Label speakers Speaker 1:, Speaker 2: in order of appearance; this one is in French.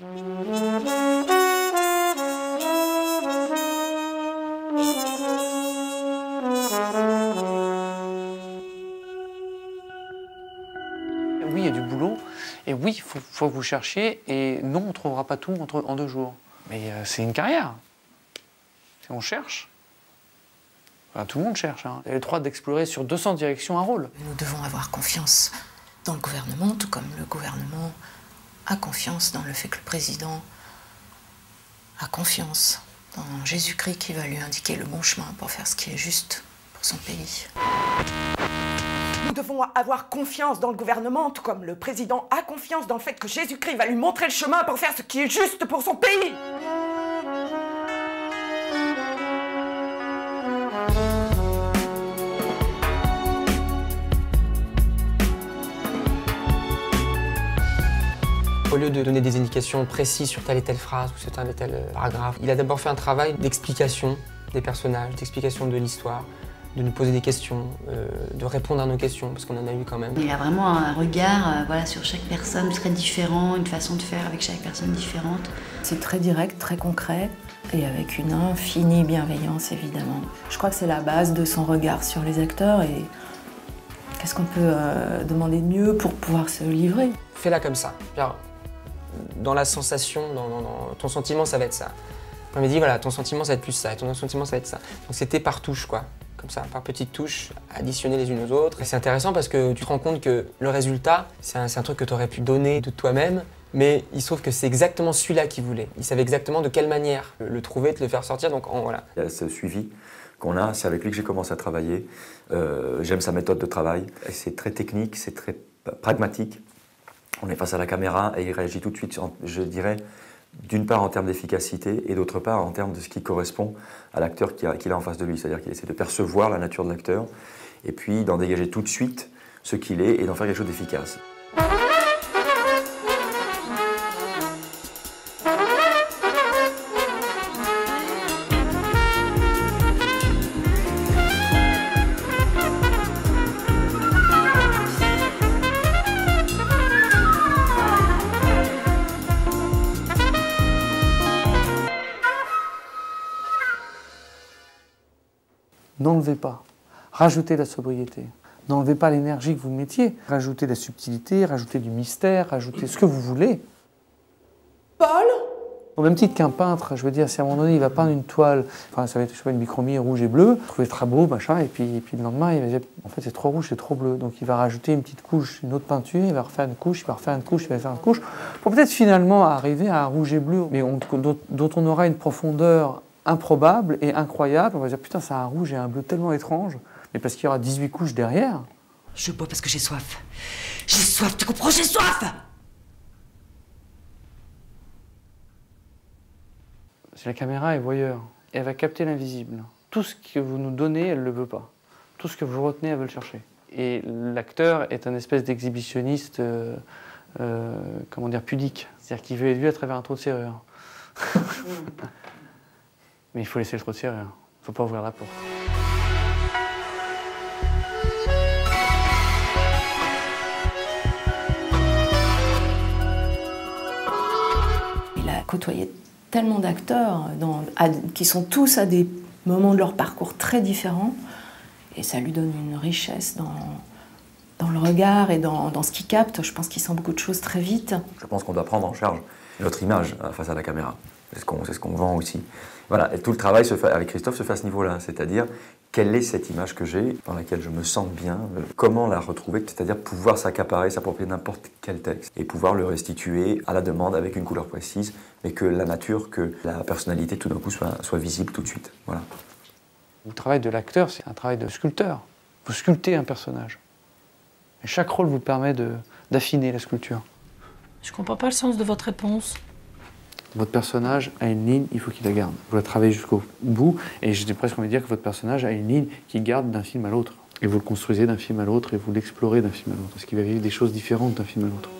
Speaker 1: Oui, il y a du boulot. Et oui, il faut, que vous cherchiez. Et non, on ne trouvera pas tout entre- en deux jours. Mais euh, c'est une carrière. Si on cherche. Tout le monde cherche. Hein. Vous avez le droit d'explorer sur 200 directions un rôle.
Speaker 2: Nous devons avoir confiance dans le gouvernement, tout comme le gouvernement a confiance dans le fait que le président a confiance dans Jésus-Christ qui va lui indiquer le bon chemin pour faire ce qui est juste pour son pays.
Speaker 3: Nous devons avoir confiance dans le gouvernement, tout comme le président a confiance dans le fait que Jésus-Christ va lui montrer le chemin pour faire ce qui est juste pour son pays.
Speaker 4: Au lieu de donner des indications précises sur telle et telle phrase ou sur tel et tel euh, paragraphe, il a d'abord fait un travail d'explication des personnages, d'explication de l'histoire, de nous poser des questions, euh, de répondre à nos questions, parce qu'on en a eu quand même.
Speaker 5: Il a vraiment un regard euh, voilà, sur chaque personne très différent, une façon de faire avec chaque personne différente.
Speaker 6: C'est très direct, très concret et avec une infinie bienveillance évidemment. Je crois que c'est la base de son regard sur les acteurs et qu'est-ce qu'on peut euh, demander de mieux pour pouvoir se livrer?
Speaker 4: Fais-la comme ça. Genre, dans la sensation, dans, ton sentiment, ça va être ça. On m'a dit, voilà, ton sentiment, ça va être plus ça, et ton sentiment, ça va être ça. Donc c'était par touche, quoi. Comme ça, par petites touches, additionnées les unes aux autres. Et c'est intéressant parce que tu te rends compte que le résultat, c'est un, truc que tu aurais pu donner de toi-même, mais il se trouve que c'est exactement celui-là qu'il voulait. Il savait exactement de quelle manière le, trouver, de le faire sortir, donc voilà.
Speaker 7: Il y a ce suivi qu'on a, c'est avec lui que j'ai commencé à travailler. Euh, J'aime sa méthode de travail. C'est très technique, c'est très pragmatique. On est face à la caméra et il réagit tout de suite, je dirais, d'une part en termes d'efficacité et d'autre part en termes de ce qui correspond à l'acteur qu'il a en face de lui. C'est-à-dire qu'il essaie de percevoir la nature de l'acteur et puis d'en dégager tout de suite ce qu'il est et d'en faire quelque chose d'efficace.
Speaker 1: N'enlevez pas. Rajoutez la sobriété. N'enlevez pas l'énergie que vous mettiez. Rajoutez la subtilité, rajoutez du mystère, rajoutez ce que vous voulez.
Speaker 3: Paul?
Speaker 1: Au même titre qu'un peintre, je veux dire, si à un moment donné il va peindre une toile, enfin ça va être je sais pas, une bichromie rouge et bleu, trouver très beau, machin, et puis, et puis le lendemain il va dire en fait c'est trop rouge, c'est trop bleu. Donc il va rajouter une petite couche, une autre peinture, il va refaire une couche, il va refaire une couche, il va faire une couche, pour peut-être finalement arriver à un rouge et bleu, mais on- dont, dont on aura une profondeur improbable et incroyable. On va dire putain c'est un rouge et un bleu tellement étrange, mais parce qu'il y aura 18 couches derrière.
Speaker 8: Je bois parce que j'ai soif. J'ai soif, tu comprends J'ai soif
Speaker 1: Si la caméra est voyeur, elle va capter l'invisible. Tout ce que vous nous donnez, elle ne le veut pas. Tout ce que vous retenez, elle veut le chercher. Et l'acteur est un espèce d'exhibitionniste, euh, euh, comment dire, pudique. C'est-à-dire qu'il veut être vu à travers un trou de serrure. Mais il faut laisser le serrure. Il ne faut pas ouvrir la porte.
Speaker 6: Il a côtoyé tellement d'acteurs dans- à- qui sont tous à des moments de leur parcours très différents et ça lui donne une richesse dans, dans le regard et dans, dans ce qu'il capte. Je pense qu'il sent beaucoup de choses très vite.
Speaker 7: Je pense qu'on doit prendre en charge notre image euh, face à la caméra. C'est ce qu'on ce vend aussi. Voilà, et tout le travail se fait, avec Christophe se fait à ce niveau-là, c'est-à-dire quelle est cette image que j'ai, dans laquelle je me sens bien, euh, comment la retrouver, c'est-à-dire pouvoir s'accaparer, s'approprier n'importe quel texte et pouvoir le restituer à la demande avec une couleur précise, mais que la nature, que la personnalité tout d'un coup soit, soit visible tout de suite. Voilà.
Speaker 1: Le travail de l'acteur, c'est un travail de sculpteur. Vous sculptez un personnage. Et chaque rôle vous permet de- d'affiner la sculpture.
Speaker 8: Je comprends pas le sens de votre réponse.
Speaker 1: Votre personnage a une ligne, il faut qu'il la garde. Vous la travaillez jusqu'au bout, et j'ai presque envie de dire que votre personnage a une ligne qu'il garde d'un film à l'autre. Et vous le construisez d'un film à l'autre, et vous l'explorez d'un film à l'autre. Parce qu'il va vivre des choses différentes d'un film à l'autre?